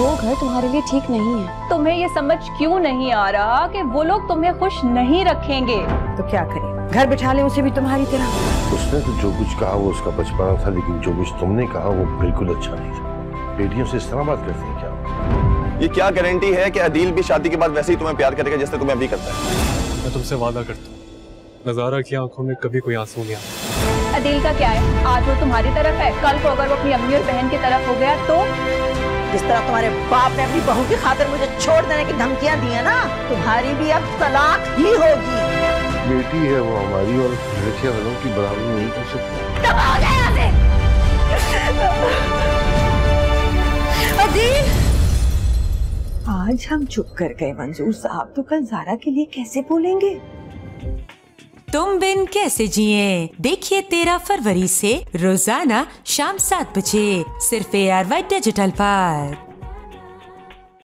वो घर तुम्हारे लिए ठीक नहीं है। तुम्हें ये समझ क्यों नहीं आ रहा कि वो लोग तुम्हें खुश नहीं रखेंगे? तो क्या करें? घर बिठा ले उसे भी तुम्हारी तरह। उसने तो जो कुछ कहा वो उसका बचपना था लेकिन जो कुछ तुमने कहा वो बिल्कुल अच्छा नहीं था। बेटियों से इस तरह बात करते हैं क्या? ये क्या गारंटी है कि अदील भी शादी के बाद वैसे ही तुम्हें प्यार करेगा जैसे तुम्हें अभी करता है? मैं तुमसे वादा करता हूँ। नज़ारा की आँखों में कभी कोई आँसू नहीं आता। अदील का क्या है? आज वो तुम्हारी तरफ़ है। कल को अगर वो अपनी अम्मी और बहन की तरफ़ हो गया तो जिस तरह तुम्हारे बाप ने अपनी बहू की खातिर मुझे छोड़ देने की धमकियाँ दी है ना तुम्हारी भी अब तलाक ही होगी। बेटी है वो हमारी और लड़कियाँ वालों की बराबरी नहीं कर सकती। आज हम चुप कर गए मंजूर साहब तो कल जारा के लिए कैसे बोलेंगे? तुम बिन कैसे जिए? देखिए तेरह फरवरी से रोज़ाना शाम सात बजे, सिर्फ़ ए आर वाई डिजिटल पर।